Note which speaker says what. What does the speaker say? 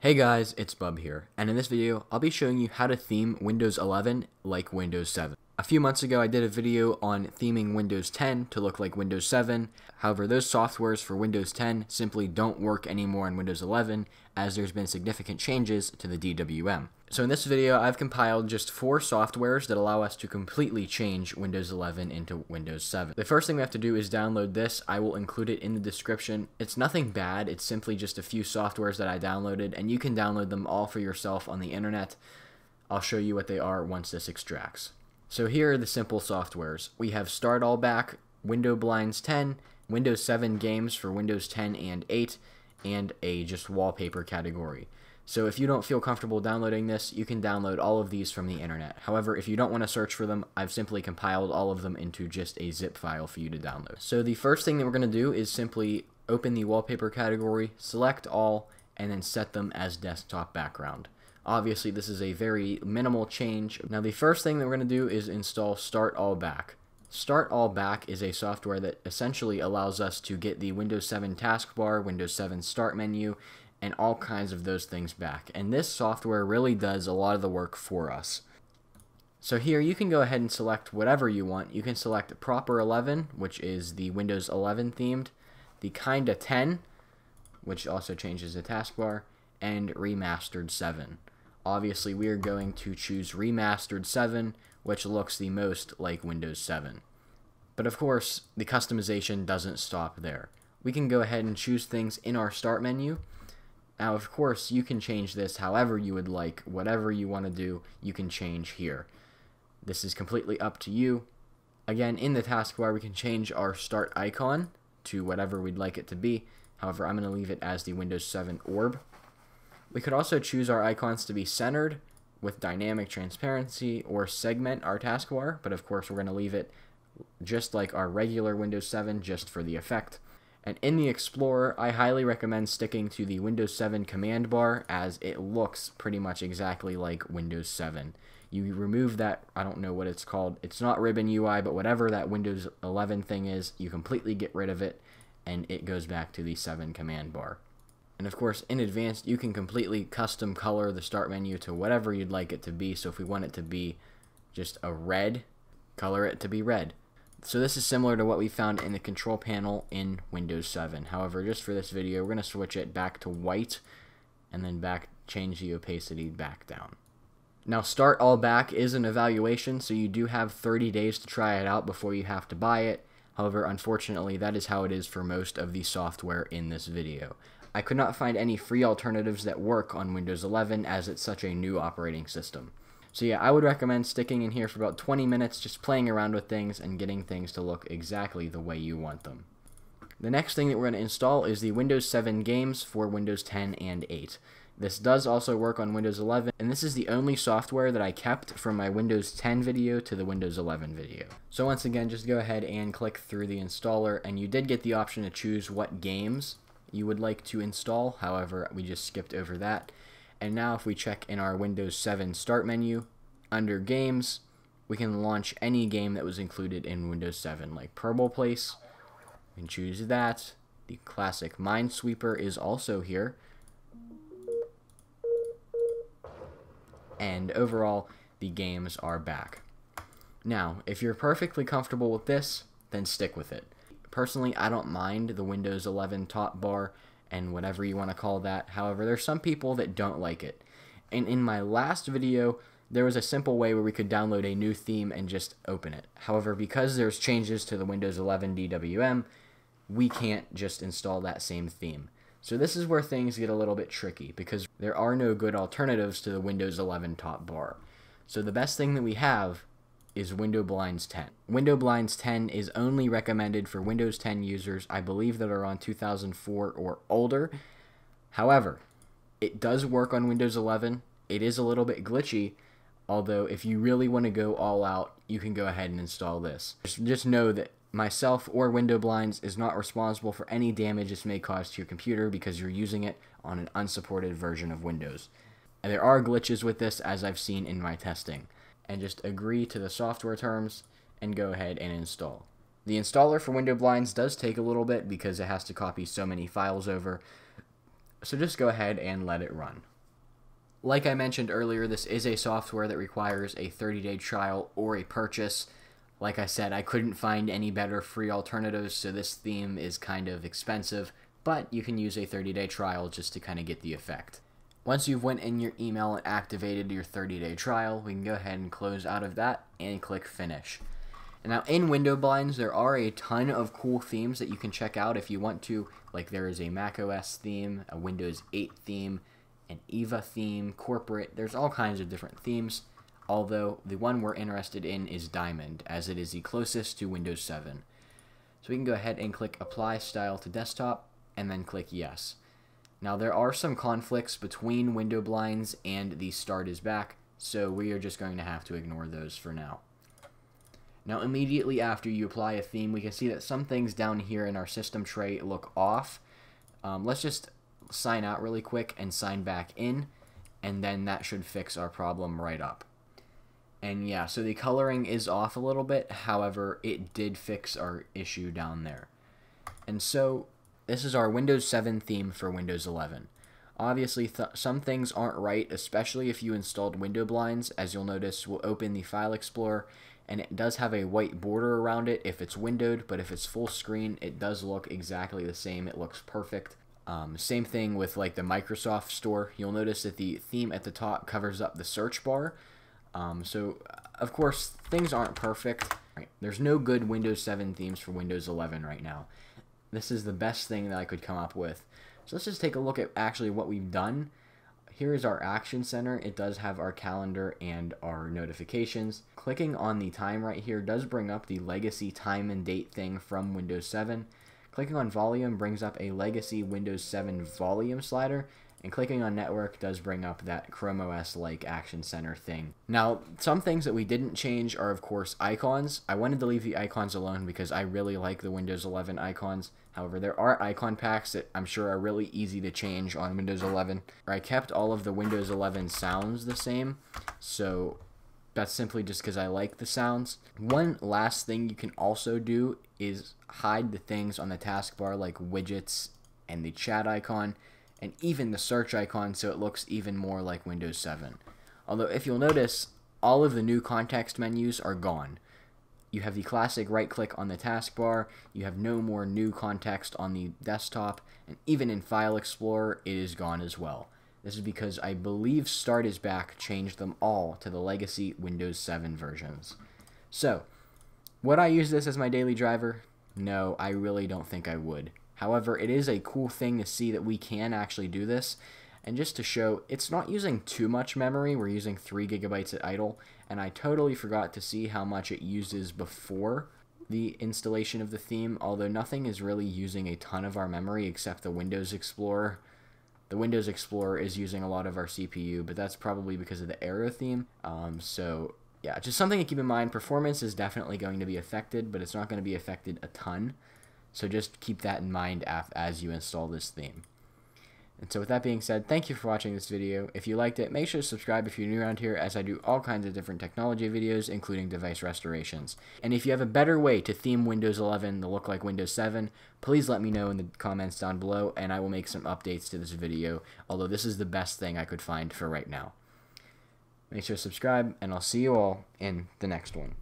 Speaker 1: Hey guys, it's Bub here, and in this video, I'll be showing you how to theme Windows 11 like Windows 7. A few months ago, I did a video on theming Windows 10 to look like Windows 7. However, those softwares for Windows 10 simply don't work anymore in Windows 11 as there's been significant changes to the DWM. So in this video, I've compiled just four softwares that allow us to completely change Windows 11 into Windows 7. The first thing we have to do is download this. I will include it in the description. It's nothing bad. It's simply just a few softwares that I downloaded, and you can download them all for yourself on the internet. I'll show you what they are once this extracts. So here are the simple softwares. We have Start All Back, Window Blinds 10, Windows 7 games for Windows 10 and 8, and a just wallpaper category. So if you don't feel comfortable downloading this, you can download all of these from the internet. However, if you don't want to search for them, I've simply compiled all of them into just a zip file for you to download. So the first thing that we're going to do is simply open the wallpaper category, select all, and then set them as desktop background. Obviously, this is a very minimal change. Now, the first thing that we're going to do is install Start All Back. Start All Back is a software that essentially allows us to get the Windows 7 taskbar, Windows 7 start menu, and all kinds of those things back. And this software really does a lot of the work for us. So here you can go ahead and select whatever you want. You can select Proper 11, which is the Windows 11 themed, the Kinda 10, which also changes the taskbar, and Remastered 7. Obviously, we are going to choose Remastered 7, which looks the most like Windows 7. But of course, the customization doesn't stop there. We can go ahead and choose things in our Start menu. Now, of course, you can change this however you would like. Whatever you want to do, you can change here. This is completely up to you. Again, in the taskbar, we can change our Start icon to whatever we'd like it to be. However, I'm going to leave it as the Windows 7 orb. We could also choose our icons to be centered with dynamic transparency or segment our taskbar, but of course we're going to leave it just like our regular Windows 7 just for the effect. And in the Explorer, I highly recommend sticking to the Windows 7 command bar as it looks pretty much exactly like Windows 7. You remove that, I don't know what it's called, it's not Ribbon UI, but whatever that Windows 11 thing is, you completely get rid of it and it goes back to the 7 command bar. And of course, in advanced, you can completely custom color the start menu to whatever you'd like it to be. So if we want it to be just a red, color it to be red. So this is similar to what we found in the control panel in Windows 7. However, just for this video, we're going to switch it back to white and then back change the opacity back down. Now, Start All Back is an evaluation, so you do have 30 days to try it out before you have to buy it. However, unfortunately, that is how it is for most of the software in this video. I could not find any free alternatives that work on Windows 11 as it's such a new operating system. So yeah, I would recommend sticking in here for about 20 minutes just playing around with things and getting things to look exactly the way you want them. The next thing that we're going to install is the Windows 7 games for Windows 10 and 8. This does also work on Windows 11, and this is the only software that I kept from my Windows 10 video to the Windows 11 video. So once again, just go ahead and click through the installer, and you did get the option to choose what games you would like to install. However, we just skipped over that. And now if we check in our Windows 7 Start menu, under Games, we can launch any game that was included in Windows 7, like Purple Place. and choose that. The classic Minesweeper is also here. And overall, the games are back. Now, if you're perfectly comfortable with this, then stick with it. Personally, I don't mind the Windows 11 top bar and whatever you want to call that. However, there's some people that don't like it. And in my last video, there was a simple way where we could download a new theme and just open it. However, because there's changes to the Windows 11 DWM, we can't just install that same theme. So this is where things get a little bit tricky because there are no good alternatives to the Windows 11 top bar. So the best thing that we have is Window Blinds 10. Window Blinds 10 is only recommended for Windows 10 users, I believe that are on 2004 or older. However, it does work on Windows 11. It is a little bit glitchy, although if you really want to go all out, you can go ahead and install this. Just know that myself or Window Blinds is not responsible for any damage this may cause to your computer because you're using it on an unsupported version of Windows. And there are glitches with this as I've seen in my testing and just agree to the software terms and go ahead and install. The installer for Window Blinds does take a little bit because it has to copy so many files over. So just go ahead and let it run. Like I mentioned earlier, this is a software that requires a 30-day trial or a purchase. Like I said, I couldn't find any better free alternatives, so this theme is kind of expensive, but you can use a 30-day trial just to kind of get the effect. Once you've went in your email and activated your 30-day trial, we can go ahead and close out of that and click finish. And now in window blinds, there are a ton of cool themes that you can check out if you want to. Like there is a macOS theme, a Windows 8 theme, an EVA theme, corporate. There's all kinds of different themes. Although the one we're interested in is Diamond, as it is the closest to Windows 7. So we can go ahead and click Apply Style to Desktop, and then click Yes. Now there are some conflicts between window blinds and the Start is Back, so we are just going to have to ignore those for now. Now immediately after you apply a theme, we can see that some things down here in our system tray look off. Um, let's just sign out really quick and sign back in, and then that should fix our problem right up. And yeah, so the coloring is off a little bit, however, it did fix our issue down there. And so this is our Windows 7 theme for Windows 11. Obviously, th some things aren't right, especially if you installed window blinds. As you'll notice, we'll open the File Explorer, and it does have a white border around it if it's windowed, but if it's full screen, it does look exactly the same. It looks perfect. Um, same thing with like the Microsoft Store. You'll notice that the theme at the top covers up the search bar. Um, so, of course, things aren't perfect. Right. There's no good Windows 7 themes for Windows 11 right now. This is the best thing that I could come up with. So let's just take a look at actually what we've done. Here is our action center. It does have our calendar and our notifications. Clicking on the time right here does bring up the legacy time and date thing from Windows 7. Clicking on volume brings up a legacy Windows 7 volume slider and clicking on network does bring up that Chrome OS like Action Center thing. Now, some things that we didn't change are, of course, icons. I wanted to leave the icons alone because I really like the Windows 11 icons. However, there are icon packs that I'm sure are really easy to change on Windows 11. I kept all of the Windows 11 sounds the same, so that's simply just because I like the sounds. One last thing you can also do is hide the things on the taskbar like widgets and the chat icon and even the search icon so it looks even more like Windows 7. Although if you'll notice, all of the new context menus are gone. You have the classic right click on the taskbar, you have no more new context on the desktop, and even in File Explorer it is gone as well. This is because I believe Start is Back changed them all to the legacy Windows 7 versions. So, would I use this as my daily driver? No, I really don't think I would. However, it is a cool thing to see that we can actually do this. And just to show, it's not using too much memory. We're using 3 gigabytes at idle. And I totally forgot to see how much it uses before the installation of the theme, although nothing is really using a ton of our memory except the Windows Explorer. The Windows Explorer is using a lot of our CPU, but that's probably because of the Aero theme. Um, so yeah, just something to keep in mind. Performance is definitely going to be affected, but it's not going to be affected a ton. So just keep that in mind as you install this theme. And so with that being said, thank you for watching this video. If you liked it, make sure to subscribe if you're new around here as I do all kinds of different technology videos, including device restorations. And if you have a better way to theme Windows 11 to look like Windows 7, please let me know in the comments down below and I will make some updates to this video, although this is the best thing I could find for right now. Make sure to subscribe, and I'll see you all in the next one.